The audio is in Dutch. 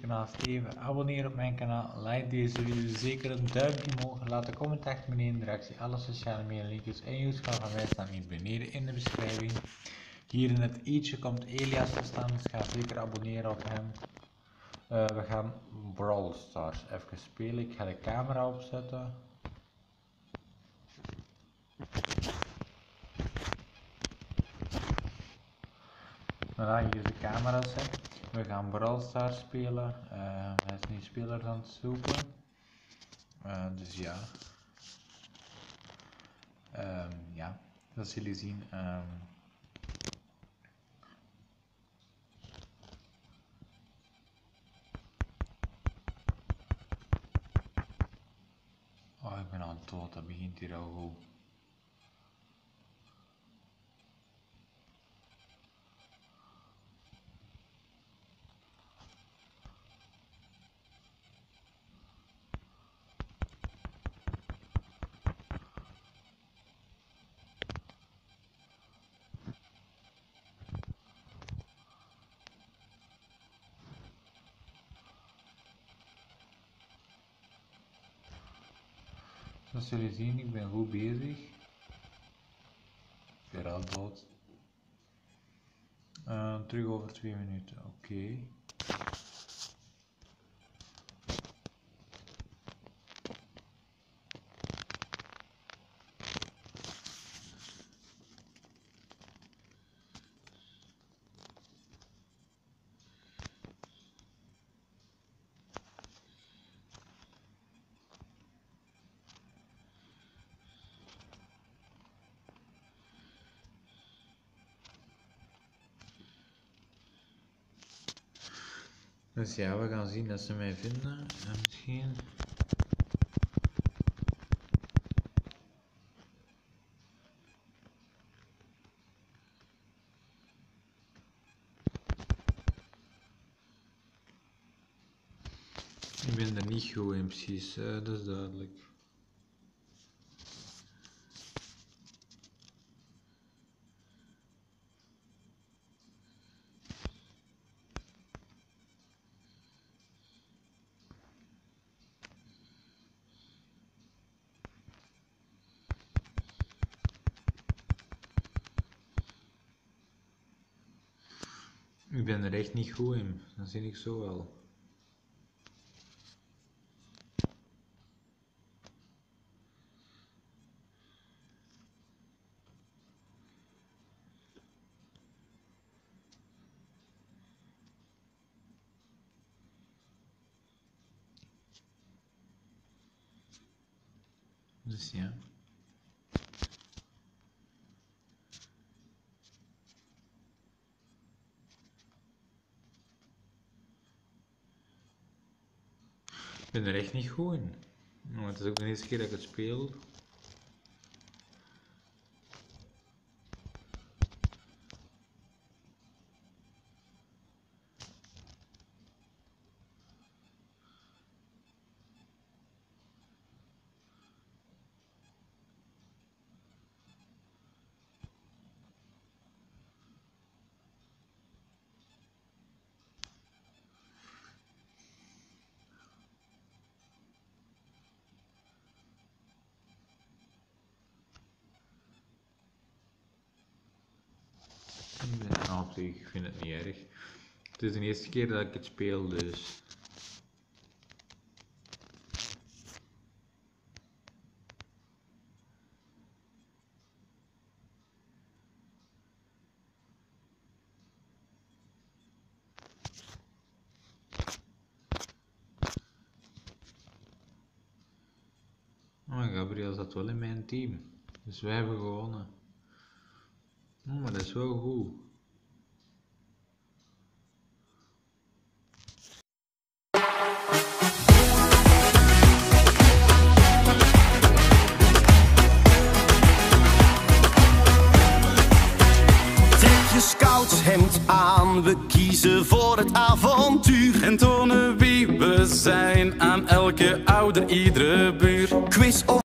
kanaal Steven. Abonneer op mijn kanaal. Like deze video zeker een duimpje omhoog. Laat een comment achter de reactie. Alle sociale media linkjes en YouTube van mij staan hier beneden in de beschrijving. Hier in het i'tje komt Elias te staan, dus ga zeker abonneren op hem. Uh, we gaan Brawl Stars even spelen. Ik ga de camera opzetten. Voilà, hier is de camera set. We gaan Brawl Stars spelen. Uh, hij is nu spelers aan het zoeken. Uh, dus ja. Um, ja, dat zullen jullie zien. Um, Oh, ik ben al dood, dat begint hier al goed. Jullie zien, ik ben goed bezig. Dood. Uh, terug over twee minuten, oké. Dus ja, we gaan zien dat ze mij vinden. En misschien... Ik ben er niet goed in precies, dat is duidelijk. Ik ben er echt niet goed in, dat zie ik zo wel. Dus. Ik ben er echt niet goed in. Maar het is ook de eerste keer dat ik het speel. Ik vind het niet erg. Het is de eerste keer dat ik het speel, dus... Oh, Gabriel zat wel in mijn team. Dus wij hebben gewonnen. Oh, maar dat is wel goed. We kiezen voor het avontuur. En tonen wie we zijn aan elke ouder, iedere buur. Quiz of